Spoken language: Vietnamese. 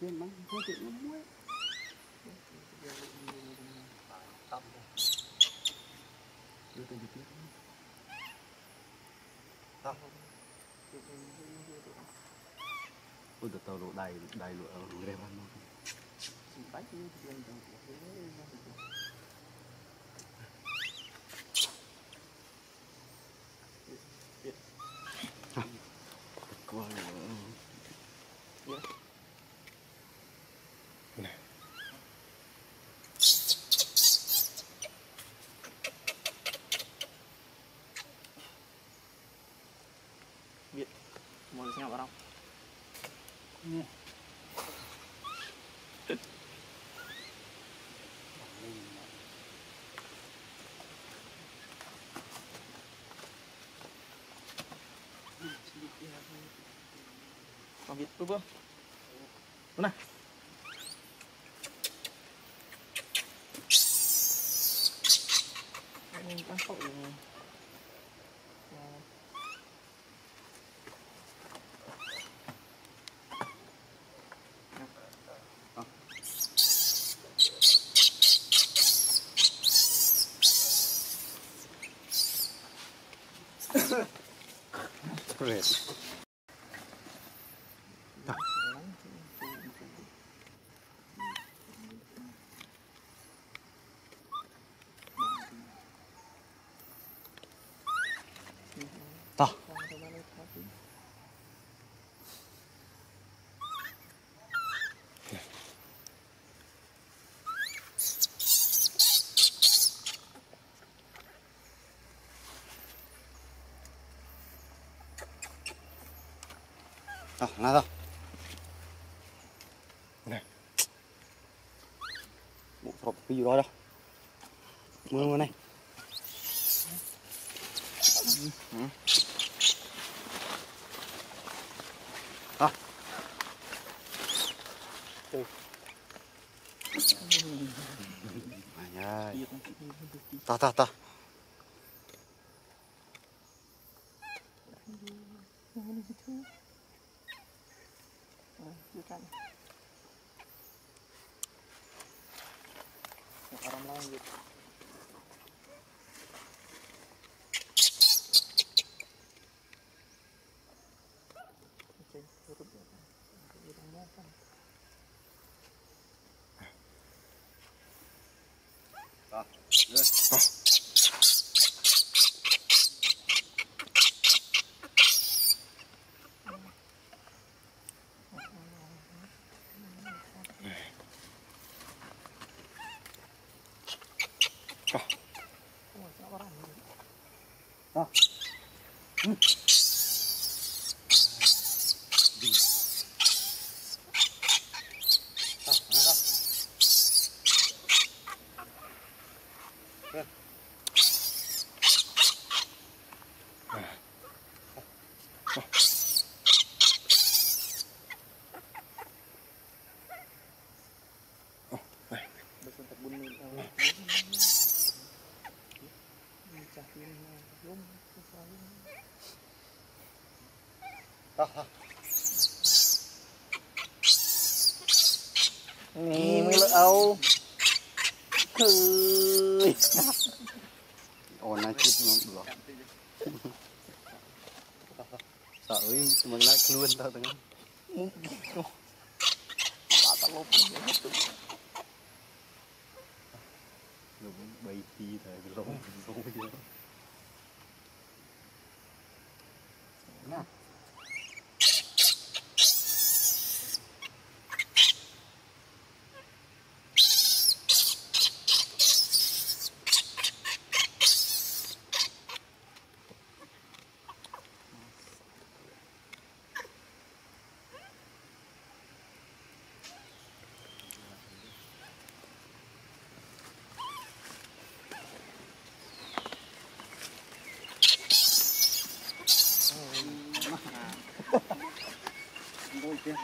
tiền mà thôi chuyện nó mua tâm đưa tiền tiếp tâm ôi từ tàu lộ đầy đầy lụa người đẹp ăn bánh như tiền trong thế quá lụa còn bữa bữa bữa này. Đang Great. Ta. À, nada. Này. Bộ phọc cái gì đó đâu. Mưa mưa này. À. Ừ. Ai ai. Ta ta ta. orang lain nih ikan yang lanjut gitu. ya. Ah, yes. ah. Ta, Ta ta. Ni mới lỡ âu. Cười. Ồ, này chít nó được. Mình lại luôn tao từng. Mungkin. Bata lo punya itu. Nó cũng bay tí thời cái lông lông kia. Nè. Viên.